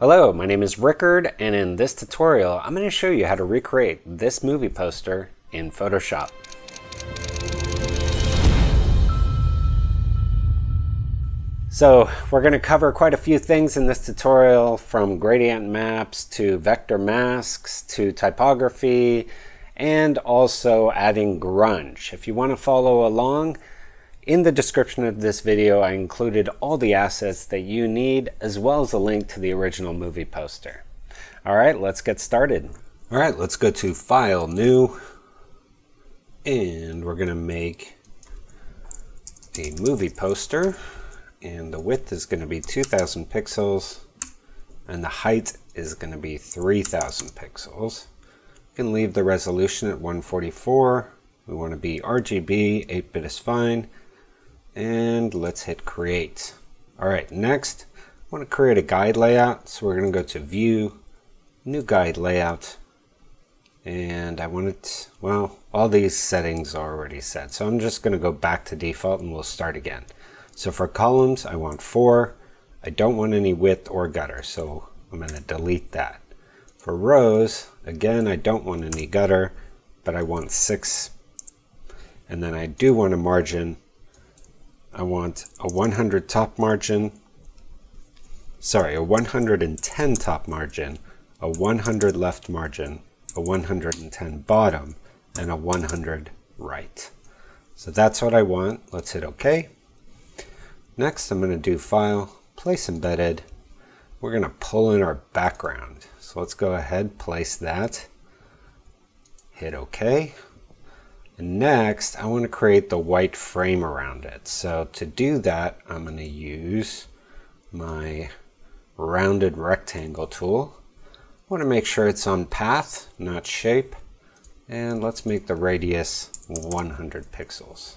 Hello, my name is Rikard and in this tutorial I'm going to show you how to recreate this movie poster in Photoshop. So we're going to cover quite a few things in this tutorial from gradient maps to vector masks to typography and also adding grunge. If you want to follow along, in the description of this video I included all the assets that you need as well as a link to the original movie poster. Alright, let's get started. Alright, let's go to File, New, and we're to make a movie poster and the width is to be 2000 pixels and the height is to be 3000 pixels. You can leave the resolution at 144. We want to be RGB, 8-bit is fine. And let's hit create. All right, next, I want to create a guide layout. So we're going to go to view, new guide layout. And I want it, well, all these settings are already set. So I'm just going to go back to default and we'll start again. So for columns, I want four. I don't want any width or gutter, so I'm going to delete that. For rows, again, I don't want any gutter, but I want six. And then I do want a margin. I want a 100 top margin, sorry, a 110 top margin, a 100 left margin, a 110 bottom, and a 100 right. So that's what I want. Let's hit OK. Next, I'm going to do File, Place Embedded. We're going to pull in our background. So let's go ahead, place that. Hit OK. Next, I want to create the white frame around it. So to do that, I'm going to use my rounded rectangle tool. I want to make sure it's on path, not shape. And let's make the radius 100 pixels.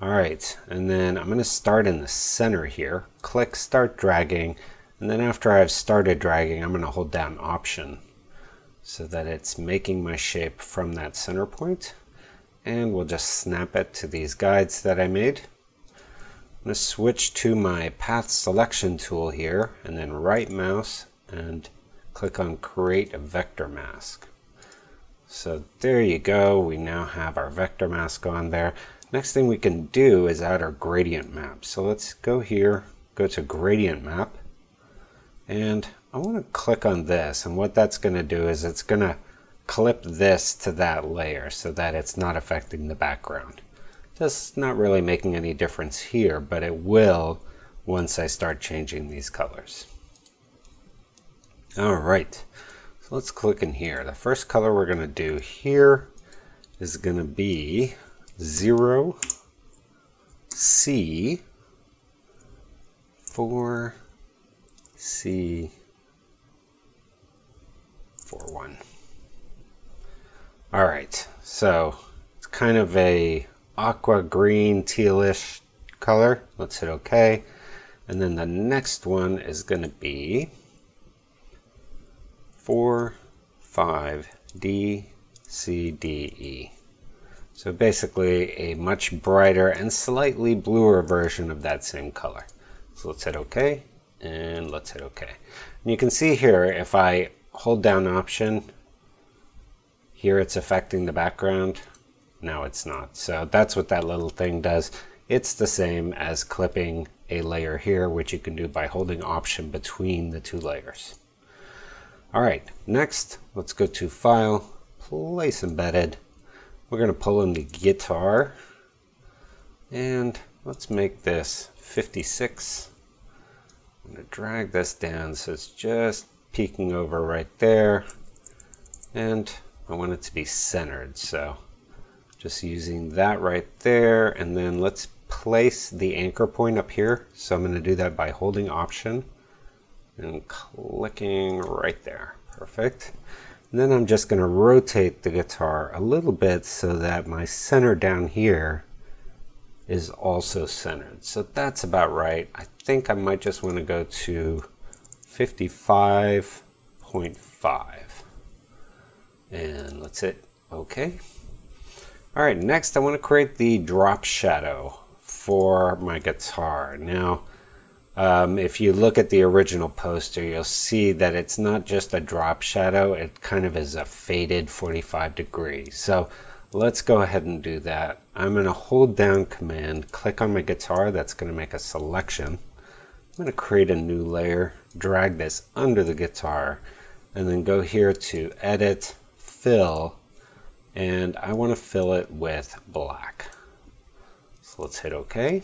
All right, and then I'm going to start in the center here. Click Start Dragging, and then after I've started dragging, I'm going to hold down Option so that it's making my shape from that center point. And we'll just snap it to these guides that I made. I'm going to switch to my Path Selection tool here, and then right mouse and click on Create a Vector Mask. So there you go. We now have our vector mask on there. Next thing we can do is add our gradient map. So let's go here, go to gradient map, and I want to click on this. And what that's going to do is it's going to clip this to that layer so that it's not affecting the background. Just not really making any difference here, but it will once I start changing these colors. All right, so let's click in here. The first color we're going to do here is going to be 0 C 4 C 4 1. All right, so it's kind of a aqua green tealish color. Let's hit OK. And then the next one is going to be 4, 5, D, C, D, E. So basically a much brighter and slightly bluer version of that same color. So let's hit OK and let's hit OK. And you can see here if I hold down option, here it's affecting the background. Now it's not. So that's what that little thing does. It's the same as clipping a layer here, which you can do by holding option between the two layers. All right, next, let's go to File, Place Embedded, we're going to pull in the guitar and let's make this 56. I'm to drag this down so it's just peeking over right there and I want it to be centered so just using that right there and then let's place the anchor point up here so I'm going to do that by holding option and clicking right there perfect and then I'm just going to rotate the guitar a little bit so that my center down here is also centered. So that's about right. I think I might just want to go to 55.5. And let's hit OK. All right, next I want to create the drop shadow for my guitar. Now, Um, if you look at the original poster, you'll see that it's not just a drop shadow, it kind of is a faded 45 degrees. So let's go ahead and do that. I'm going to hold down command, click on my guitar, that's going to make a selection. I'm going to create a new layer, drag this under the guitar, and then go here to edit, fill, and I want to fill it with black. So let's hit OK.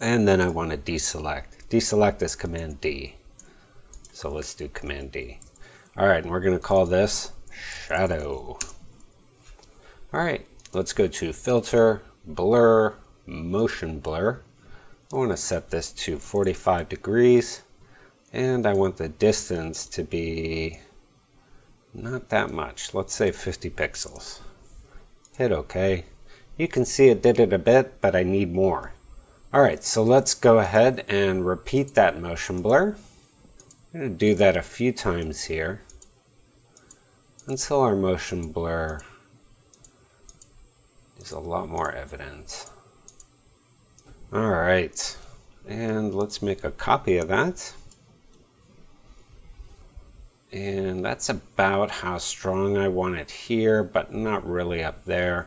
And then I want to deselect. Deselect is Command D. So let's do Command D. All right, and we're going to call this Shadow. All right, let's go to Filter, Blur, Motion Blur. I want to set this to 45 degrees. And I want the distance to be not that much. Let's say 50 pixels. Hit OK. You can see it did it a bit, but I need more. All right, so let's go ahead and repeat that motion blur. I'm going to do that a few times here until our motion blur is a lot more evident. All right, and let's make a copy of that. And that's about how strong I want it here, but not really up there.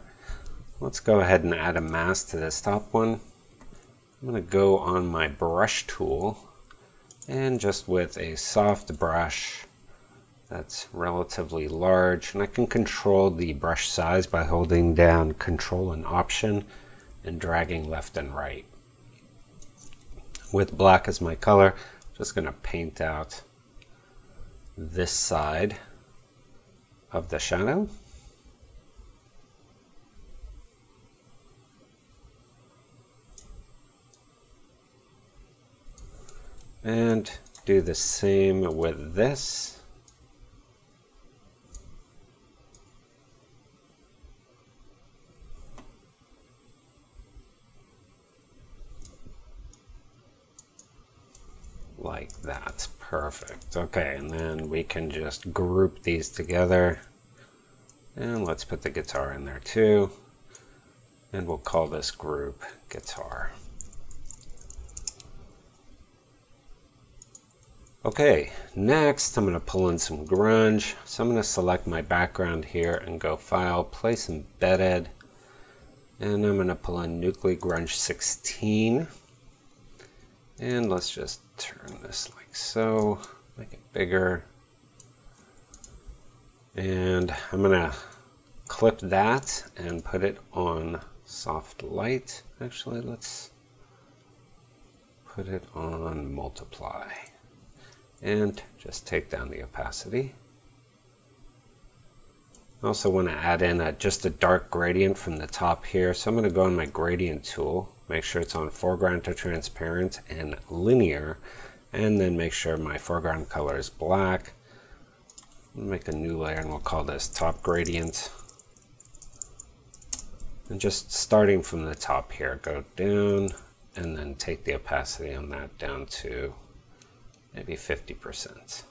Let's go ahead and add a mask to this top one. I'm going to go on my brush tool and just with a soft brush that's relatively large and I can control the brush size by holding down control and option and dragging left and right. With black as my color, I'm just going to paint out this side of the shadow. And do the same with this. like that. Perfect. Okay, and then we can just group these together. And let's put the guitar in there too. And we'll call this group guitar. Okay, next I'm going to pull in some grunge. So I'm going to select my background here and go File, Place Embedded. And I'm going to pull in Nucly Grunge 16. And let's just turn this like so, make it bigger. And I'm to clip that and put it on soft light. Actually, let's put it on multiply and just take down the opacity. I also want to add in a, just a dark gradient from the top here. So I'm going to go on my gradient tool, make sure it's on foreground to transparent and linear, and then make sure my foreground color is black. Make a new layer and we'll call this top gradient. And just starting from the top here, go down and then take the opacity on that down to maybe 50%.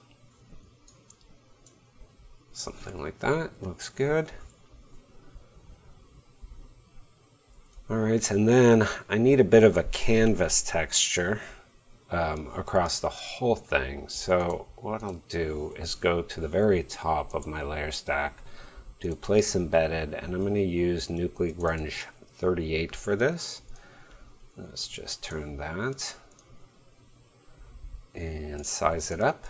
Something like that, looks good. All right, and then I need a bit of a canvas texture um, across the whole thing. So what I'll do is go to the very top of my layer stack, do place embedded, and I'm going to use Nucly Grunge 38 for this. Let's just turn that and size it up.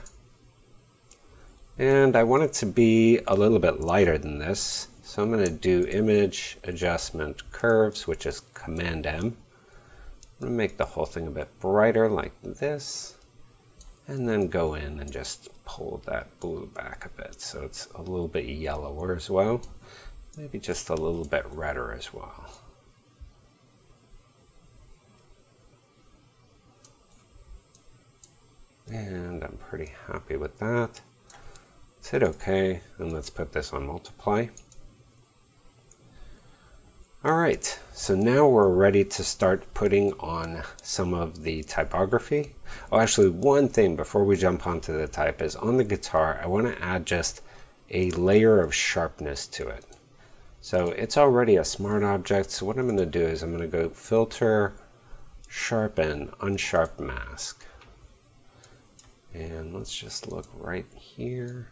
And I want it to be a little bit lighter than this. So I'm going to do image adjustment curves, which is Command M. I'm going to make the whole thing a bit brighter like this. And then go in and just pull that blue back a bit so it's a little bit yellower as well. Maybe just a little bit redder as well. And I'm pretty happy with that. Let's hit OK, and let's put this on multiply. All right, so now we're ready to start putting on some of the typography. Oh, actually, one thing before we jump onto the type is on the guitar, I want to add just a layer of sharpness to it. So it's already a smart object, so what I'm going to do is I'm going to go Filter, sharpen, unsharp mask. And let's just look right here.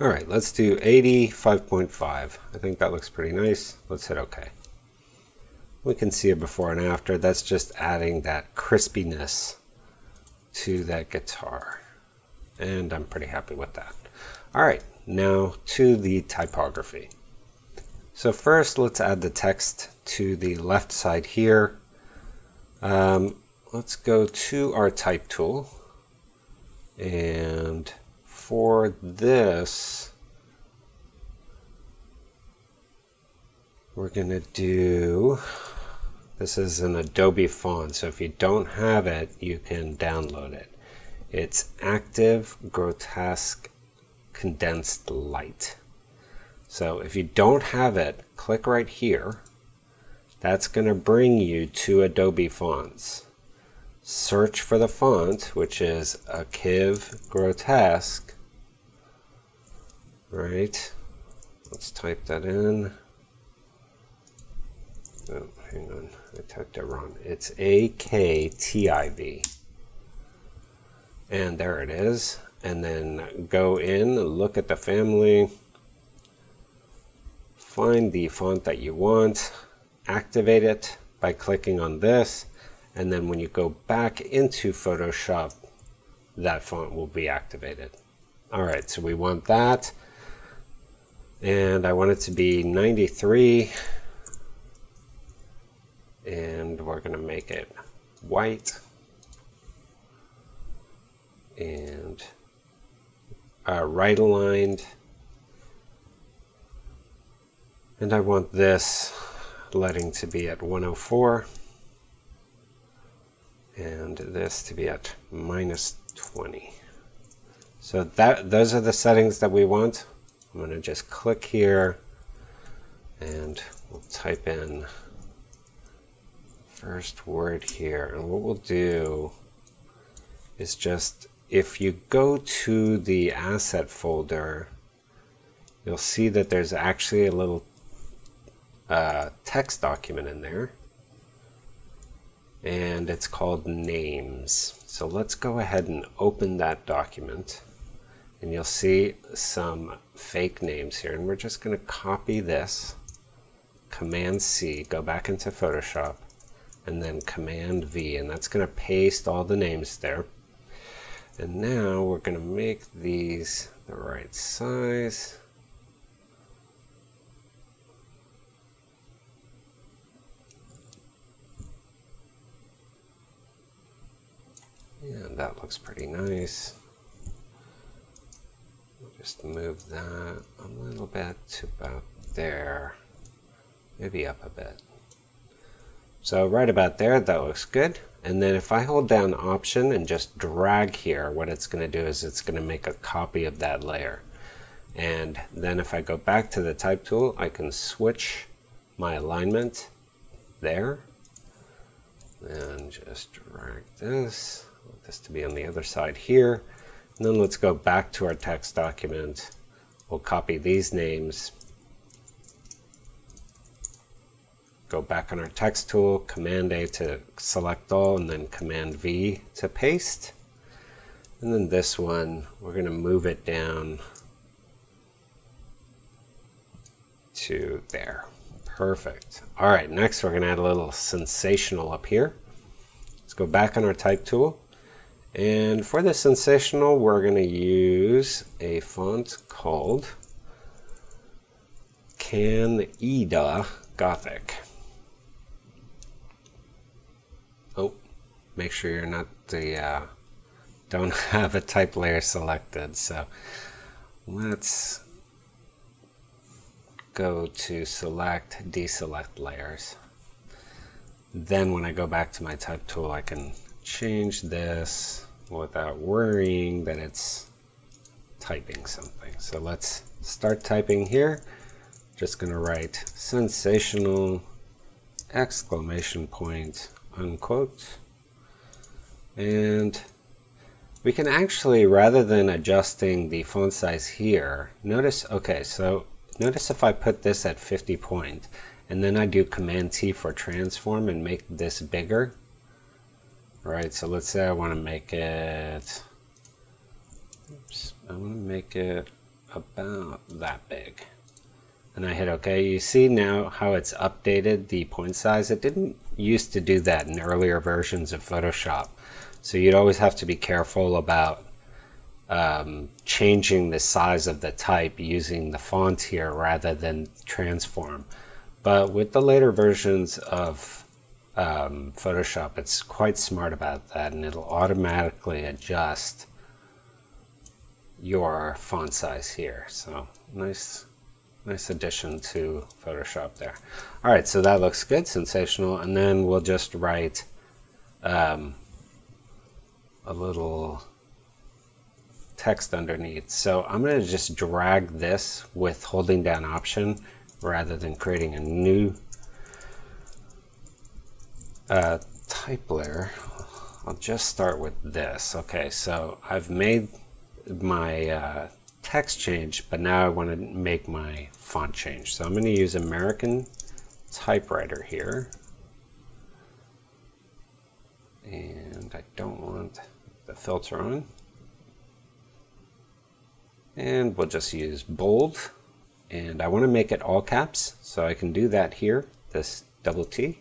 All right, let's do 85.5. I think that looks pretty nice. Let's hit OK. We can see a before and after. That's just adding that crispiness to that guitar. And I'm pretty happy with that. All right, now to the typography. So first, let's add the text to the left side here. Um, let's go to our type tool and for this, we're going to do, this is an Adobe font, so if you don't have it, you can download it. It's Aktiv Grotesk Condensed Light. So if you don't have it, click right here. That's going to bring you to Adobe Fonts. Search for the font, which is Aktiv Grotesk, Right. Let's type that in. Oh, hang on. I typed it wrong. It's A-K-T-I-V. And there it is. And then go in, look at the family, find the font that you want, activate it by clicking on this, and then when you go back into Photoshop, that font will be activated. All right, so we want that and I want it to be 93 and we're going to make it white. And uh, right aligned. And I want this leading to be at 104 and this to be at minus 20 so that those are the settings that we want I'm going to just click here and we'll type in first word here. And what we'll do is just, if you go to the asset folder, you'll see that there's actually a little uh, text document in there. And it's called names. So let's go ahead and open that document and you'll see some fake names here and we're just going to copy this command C go back into Photoshop and then command V and that's going to paste all the names there. And now we're going to make these the right size. Yeah that looks pretty nice just move that a little bit to about there, maybe up a bit. So right about there, that looks good. And then if I hold down Option and just drag here, what it's going to do is it's going to make a copy of that layer. And then if I go back to the Type tool, I can switch my alignment there. And just drag this, want this to be on the other side here. And then let's go back to our text document. We'll copy these names. Go back on our text tool, Command A to select all, and then Command V to paste. And then this one, we're going to move it down to there. Perfect. All right, next we're going to add a little sensational up here. Let's go back on our type tool and for the sensational, we're going to use a font called Canida Gothic. Oh, make sure you're not the, uh, don't have a type layer selected. So let's go to select, deselect layers. Then when I go back to my type tool, I can change this without worrying that it's typing something. So let's start typing here. Just going to write sensational exclamation point, unquote. And we can actually, rather than adjusting the font size here, notice, okay, so notice if I put this at 50 point, and then I do Command T for transform and make this bigger. Right, so let's say I want to make it, oops, I want to make it about that big. And I hit OK. You see now how it's updated the point size. It didn't used to do that in earlier versions of Photoshop. So you'd always have to be careful about um, changing the size of the type using the font here rather than transform. But with the later versions of um, Photoshop, it's quite smart about that and it'll automatically adjust your font size here. So nice, nice addition to Photoshop there. All right, so that looks good, sensational. And then we'll just write um, a little text underneath. So I'm going to just drag this with holding down option rather than creating a new uh, type layer. I'll just start with this. Okay, so I've made my uh, text change, but now I want to make my font change. So I'm going to use American typewriter here. And I don't want the filter on. And we'll just use bold and I want to make it all caps so I can do that here this double T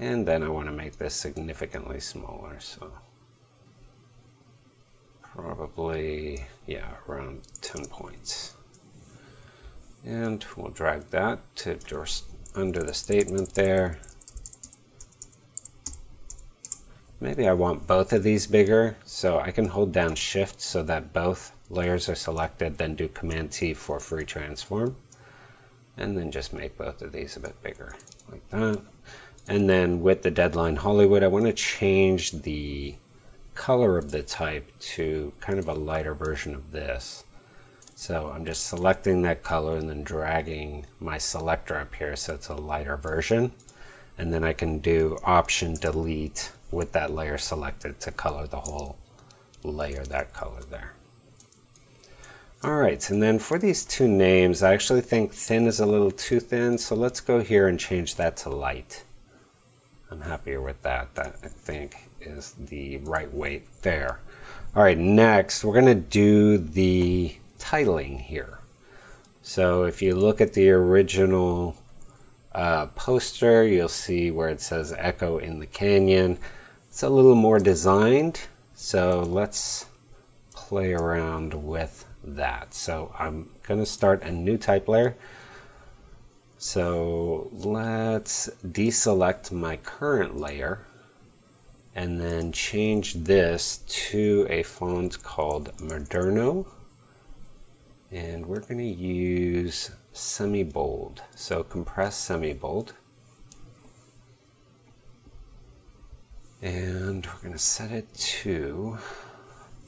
and then I want to make this significantly smaller so probably yeah around 10 points and we'll drag that to just under the statement there maybe I want both of these bigger so I can hold down shift so that both layers are selected, then do Command T for free transform. And then just make both of these a bit bigger, like that. And then with the deadline Hollywood, I want to change the color of the type to kind of a lighter version of this. So I'm just selecting that color and then dragging my selector up here so it's a lighter version. And then I can do Option Delete with that layer selected to color the whole layer that color there. All right, and then for these two names, I actually think thin is a little too thin, so let's go here and change that to light. I'm happier with that. That I think is the right weight there. All right, next we're gonna do the titling here. So if you look at the original uh, poster, you'll see where it says Echo in the Canyon. It's a little more designed, so let's play around with that. So I'm going to start a new type layer. So let's deselect my current layer and then change this to a font called Moderno. And we're going to use semi-bold. So compress semi-bold. And we're going to set it to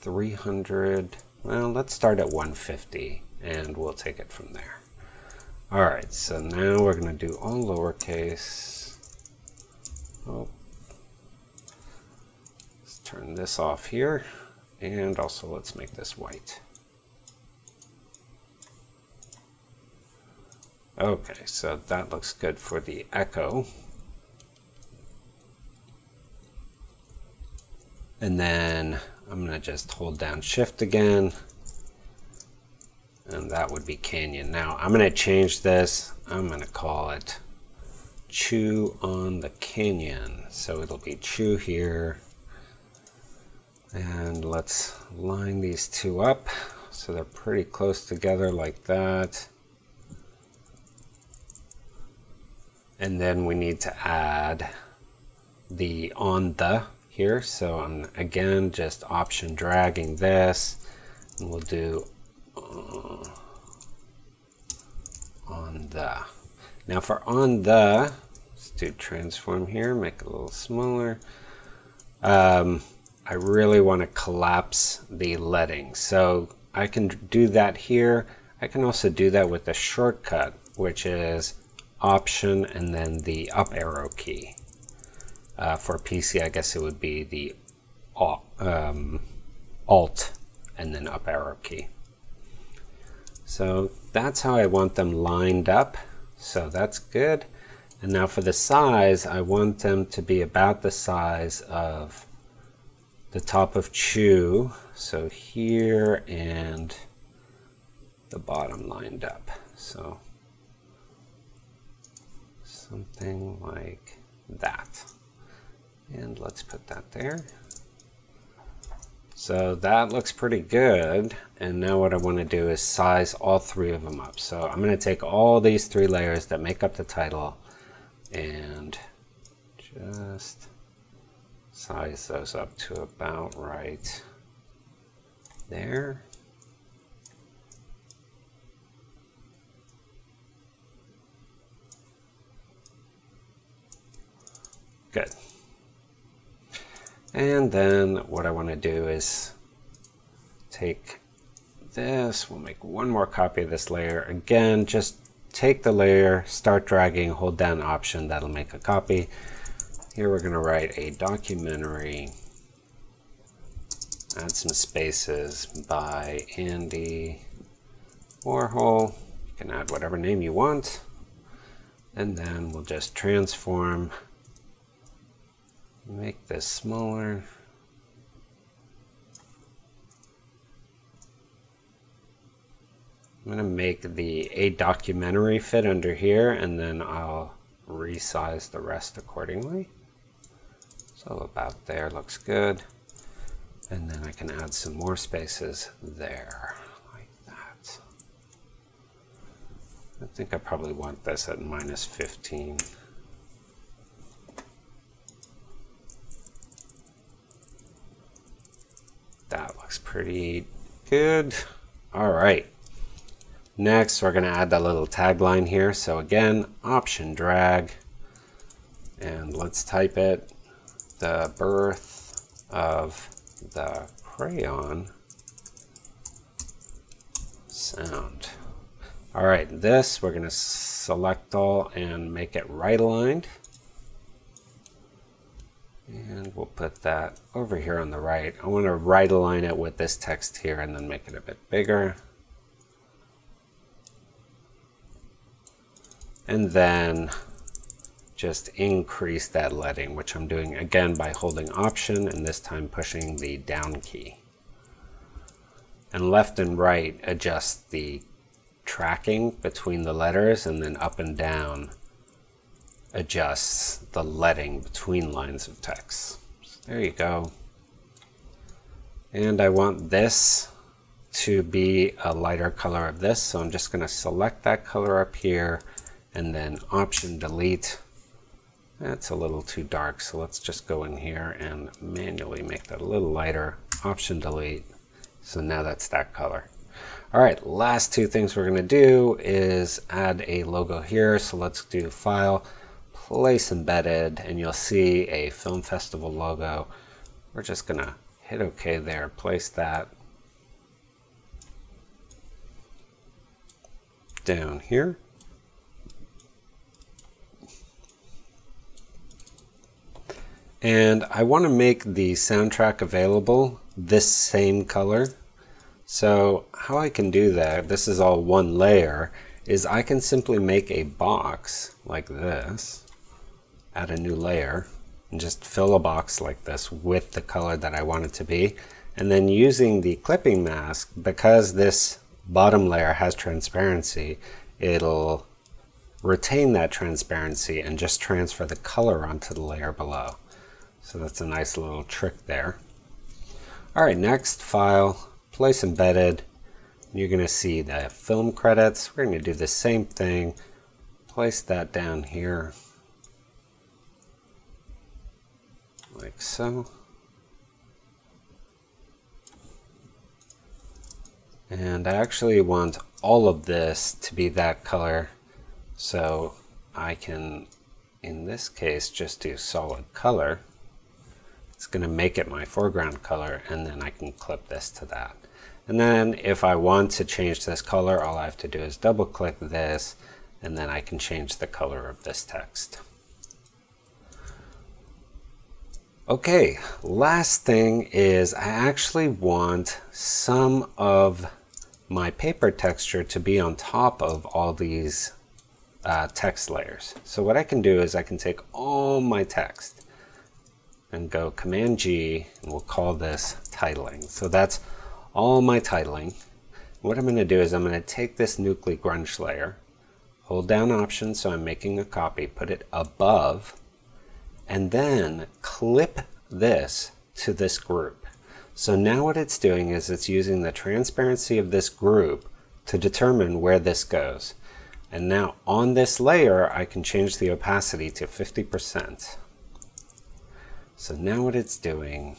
300 well, let's start at 150 and we'll take it from there. All right, so now we're going to do all lowercase. Oh. Let's turn this off here. And also let's make this white. Okay, so that looks good for the echo. And then I'm going to just hold down shift again. And that would be Canyon. Now I'm going to change this. I'm going to call it Chew on the Canyon. So it'll be Chew here. And let's line these two up so they're pretty close together like that. And then we need to add the on the here. So I'm again just option dragging this and we'll do on the. Now for on the, let's do transform here, make it a little smaller. Um, I really want to collapse the leading. So I can do that here. I can also do that with a shortcut, which is Option and then the up arrow key. Uh, for PC, I guess it would be the um, Alt and then up arrow key. So that's how I want them lined up. So that's good. And now for the size, I want them to be about the size of the top of chew. So here and the bottom lined up. So something like that. And let's put that there. So that looks pretty good. And now what I want to do is size all three of them up. So I'm going to take all these three layers that make up the title and just size those up to about right there. Good. And then what I want to do is take this, we'll make one more copy of this layer. Again, just take the layer, start dragging, hold down option, that'll make a copy. Here we're going to write a documentary, add some spaces by Andy Warhol. You can add whatever name you want. And then we'll just transform Make this smaller. I'm going to make the a documentary fit under here and then I'll resize the rest accordingly. So about there looks good. And then I can add some more spaces there, like that. I think I probably want this at minus 15. That looks pretty good. All right. Next, we're going to add that little tagline here. So again, option drag. And let's type it. The birth of the crayon sound. All right, this we're going to select all and make it right aligned. And we'll put that over here on the right. I want to right align it with this text here and then make it a bit bigger. And then just increase that leading, which I'm doing again by holding option and this time pushing the down key. And left and right adjust the tracking between the letters and then up and down adjusts the leading between lines of text. So there you go. And I want this to be a lighter color of this, so I'm just going to select that color up here and then option delete. That's a little too dark, so let's just go in here and manually make that a little lighter. Option delete. So now that's that color. All right, last two things we're going to do is add a logo here. So let's do File, place embedded and you'll see a film festival logo. We're just gonna hit OK there, place that down here. And I want to make the soundtrack available this same color. So how I can do that, this is all one layer, is I can simply make a box like this add a new layer and just fill a box like this with the color that I want it to be. And then using the clipping mask, because this bottom layer has transparency, it'll retain that transparency and just transfer the color onto the layer below. So that's a nice little trick there. All right, next file, place embedded. You're gonna see the film credits. We're gonna do the same thing. Place that down here. Like so. And I actually want all of this to be that color so I can in this case just do solid color it's going to make it my foreground color and then I can clip this to that and then if I want to change this color all I have to do is double click this and then I can change the color of this text. Okay, last thing is I actually want some of my paper texture to be on top of all these uh, text layers. So what I can do is I can take all my text and go Command G and we'll call this titling. So that's all my titling. What I'm going to do is I'm going to take this Nucly Grunge layer, hold down Option so I'm making a copy, put it above and then clip this to this group. So now what it's doing is it's using the transparency of this group to determine where this goes. And now on this layer, I can change the opacity to 50%. So now what it's doing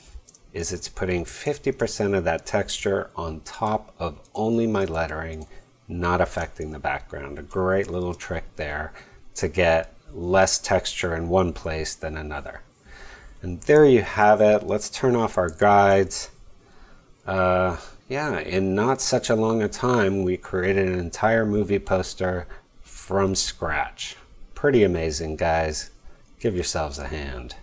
is it's putting 50% of that texture on top of only my lettering, not affecting the background. A great little trick there to get less texture in one place than another. And there you have it. Let's turn off our guides. Uh, yeah, in not such a long a time, we created an entire movie poster from scratch. Pretty amazing, guys. Give yourselves a hand.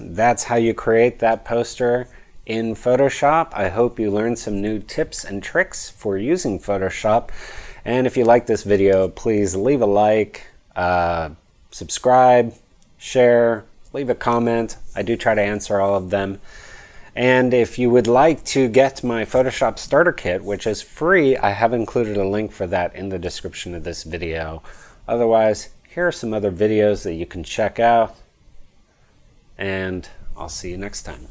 That's how you create that poster in Photoshop. I hope you learned some new tips and tricks for using Photoshop. And if you like this video, please leave a like, uh, subscribe, share, leave a comment. I do try to answer all of them. And if you would like to get my Photoshop Starter Kit, which is free, I have included a link for that in the description of this video. Otherwise, here are some other videos that you can check out. And I'll see you next time.